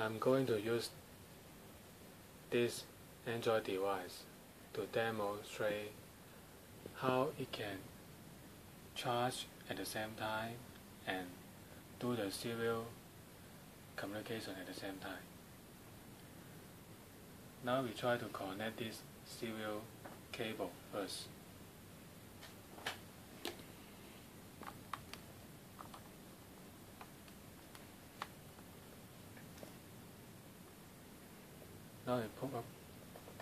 I'm going to use this Android device to demonstrate how it can charge at the same time and do the serial communication at the same time. Now we try to connect this serial cable first. Now we put up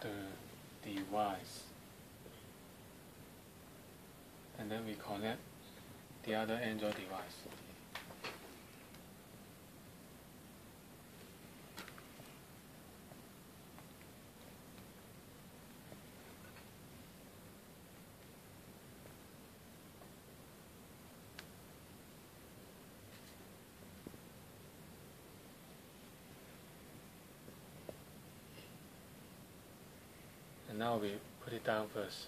the device and then we connect the other Android device. And now we put it down first.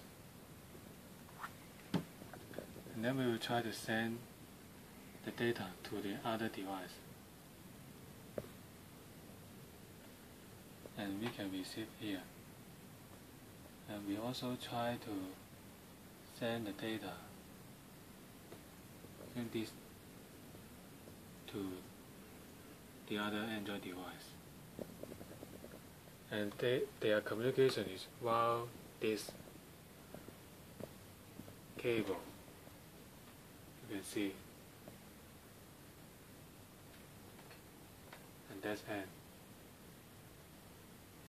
And then we will try to send the data to the other device. And we can receive here. And we also try to send the data in this to the other Android device and they, their communication is via this cable. You can see, and that's end.